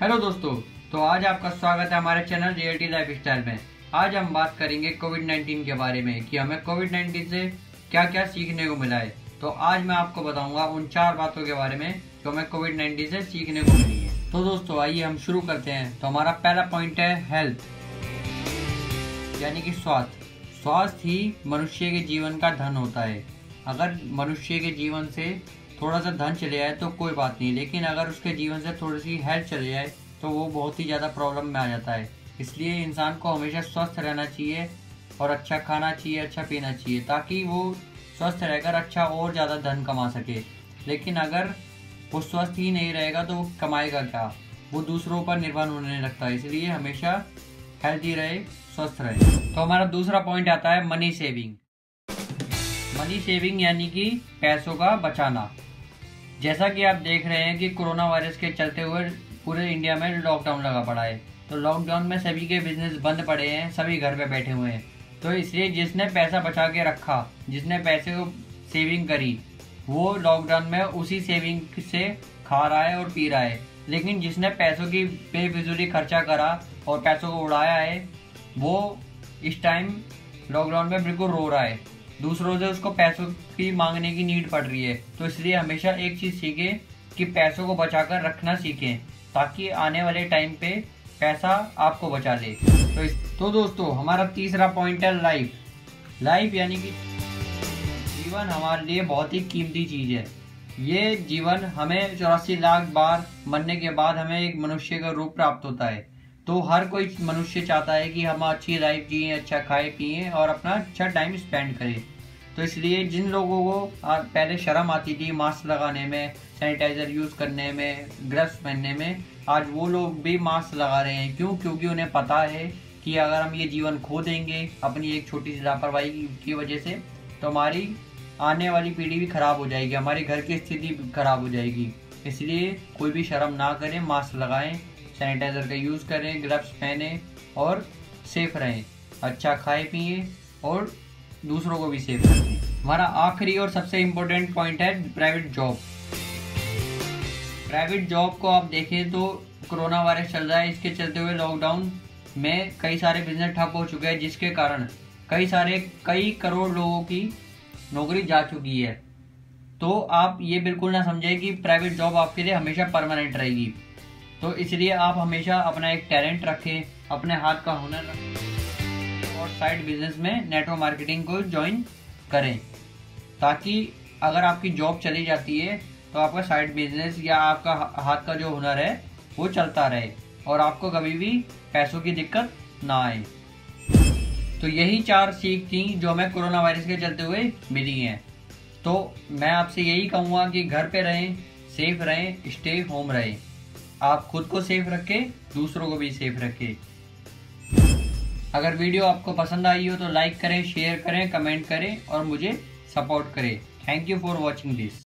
Hello दोस्तों तो आज आपका स्वागत है हमारे चैनल रियलिटी लाइफ स्टाइल में। आज हम बात करेंगे कोविड 19 के बारे में कि हमें कोविड 19 से क्या क्या सीखने को मिला है। तो आज मैं आपको बताऊँगा उन चार बातों के बारे में जो हमें कोविड 19 से सीखने को मिली है। तो दोस्तों, आइए हम शुरू करते हैं। तो हमारा पहला पॉइंट है हेल्थ, यानी कि स्वास्थ्य। स्वास्थ्य ही मनुष्य के जीवन का धन होता है। अगर मनुष्य के जीवन से थोड़ा सा धन चले जाए तो कोई बात नहीं, लेकिन अगर उसके जीवन से थोड़ी सी हेल्थ चले जाए तो वो बहुत ही ज़्यादा प्रॉब्लम में आ जाता है। इसलिए इंसान को हमेशा स्वस्थ रहना चाहिए और अच्छा खाना चाहिए अच्छा पीना चाहिए, ताकि वो स्वस्थ रहकर अच्छा और ज़्यादा धन कमा सके। लेकिन अगर वो स्वस्थ ही नहीं रहेगा तो वो कमाएगा क्या? वो दूसरों पर निर्भर होने लगता है इसलिए हमेशा हेल्थी रहे, स्वस्थ रहे। तो हमारा दूसरा पॉइंट आता है मनी सेविंग मनी सेविंग यानी कि पैसों का बचाना। जैसा कि आप देख रहे हैं कि कोरोना वायरस के चलते हुए पूरे इंडिया में लॉकडाउन लगा पड़ा है। तो लॉकडाउन में सभी के बिज़नेस बंद पड़े हैं, सभी घर पे बैठे हुए हैं। तो इसलिए जिसने पैसा बचा के रखा, जिसने पैसे को सेविंग करी, वो लॉकडाउन में उसी सेविंग से खा रहा है और पी रहा है। लेकिन जिसने पैसों की बेफिजूली खर्चा करा और पैसों को उड़ाया है, वो इस टाइम लॉकडाउन में बिल्कुल रो रहा है। दूसरों से उसको पैसों की मांगने की नीड पड़ रही है। तो इसलिए हमेशा एक चीज़ सीखे कि पैसों को बचाकर रखना सीखें, ताकि आने वाले टाइम पे पैसा आपको बचा ले तो इस तो दोस्तों, हमारा तीसरा पॉइंट है लाइफ लाइफ यानी कि जीवन हमारे लिए बहुत ही कीमती चीज़ है। ये जीवन हमें चौरासी लाख बार मरने के बाद हमें एक मनुष्य का रूप प्राप्त होता है। तो हर कोई मनुष्य चाहता है कि हम अच्छी लाइफ जिए अच्छा खाए, पिए और अपना अच्छा टाइम स्पेंड करें। तो इसलिए जिन लोगों को पहले शर्म आती थी मास्क लगाने में सैनिटाइजर यूज़ करने में ग्लव्स पहनने में, आज वो लोग भी मास्क लगा रहे हैं। क्यों? क्योंकि उन्हें पता है कि अगर हम ये जीवन खो देंगे, अपनी एक छोटी सी लापरवाही की वजह से तो हमारी आने वाली पीढ़ी भी खराब हो जाएगी, हमारे घर की स्थिति खराब हो जाएगी। इसलिए कोई भी शर्म ना करें मास्क लगाएँ सैनिटाइजर का यूज़ करें ग्लव्स पहने और सेफ़ रहें। अच्छा खाए, पिए और दूसरों को भी सेफ़ रखें। हमारा आखिरी और सबसे इम्पोर्टेंट पॉइंट है प्राइवेट जॉब प्राइवेट जॉब को आप देखें तो कोरोना वायरस चल रहा है, इसके चलते हुए लॉकडाउन में कई सारे बिज़नेस ठप हो चुके हैं, जिसके कारण कई सारे, कई करोड़ लोगों की नौकरी जा चुकी है। तो आप ये बिल्कुल ना समझें कि प्राइवेट जॉब आपके लिए हमेशा परमानेंट रहेगी। तो इसलिए आप हमेशा अपना एक टैलेंट रखें, अपने हाथ का हुनर रखें और साइड बिज़नेस में नेटवर्क मार्केटिंग को ज्वाइन करें। ताकि अगर आपकी जॉब चली जाती है तो आपका साइड बिज़नेस या आपका हाथ का जो हुनर है, वो चलता रहे और आपको कभी भी पैसों की दिक्कत ना आए। तो यही चार सीख थी जो हमें कोरोना वायरस के चलते हुए मिली हैं। तो मैं आपसे यही कहूँगा कि घर पे रहें सेफ़ रहें स्टे होम रहें। आप खुद को सेफ़ रखें, दूसरों को भी सेफ़ रखें। अगर वीडियो आपको पसंद आई हो तो लाइक करें शेयर करें कमेंट करें और मुझे सपोर्ट करें। Thank you for watching this